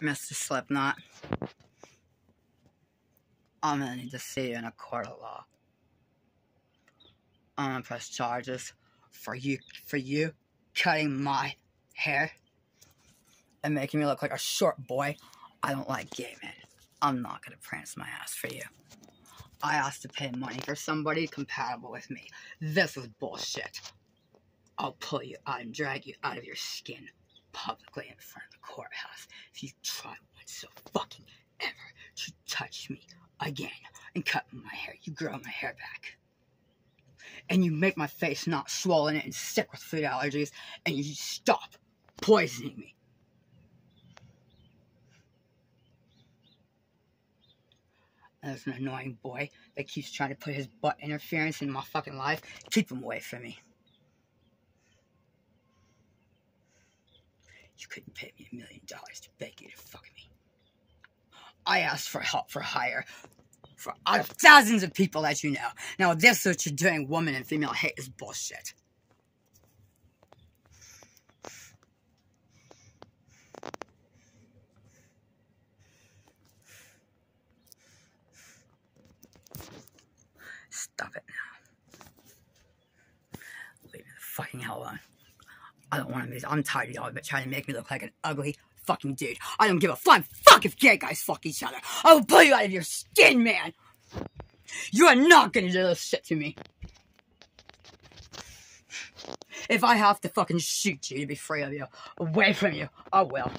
Mr. Slipknot. I'm gonna need to see you in a court of law. I'm gonna press charges for you for you cutting my hair and making me look like a short boy. I don't like gay men. I'm not gonna prance my ass for you. I asked to pay money for somebody compatible with me. This is bullshit. I'll pull you out and drag you out of your skin publicly in front of the courthouse if you try once so fucking ever to touch me again and cut my hair. You grow my hair back. And you make my face not swollen and sick with food allergies, and you stop poisoning me. There's an annoying boy that keeps trying to put his butt interference in my fucking life. Keep him away from me. You couldn't pay me a million dollars to beg you to fuck me. I asked for help for hire for thousands of people that you know. Now this what you're doing, woman and female hate is bullshit. Stop it now. Leave me the fucking hell alone. I don't want to be. I'm tired of y'all trying to make me look like an ugly fucking dude. I don't give a flying fuck if gay guys fuck each other. I will pull you out of your skin, man. You are not gonna do this shit to me. If I have to fucking shoot you to be free of you, away from you, I will.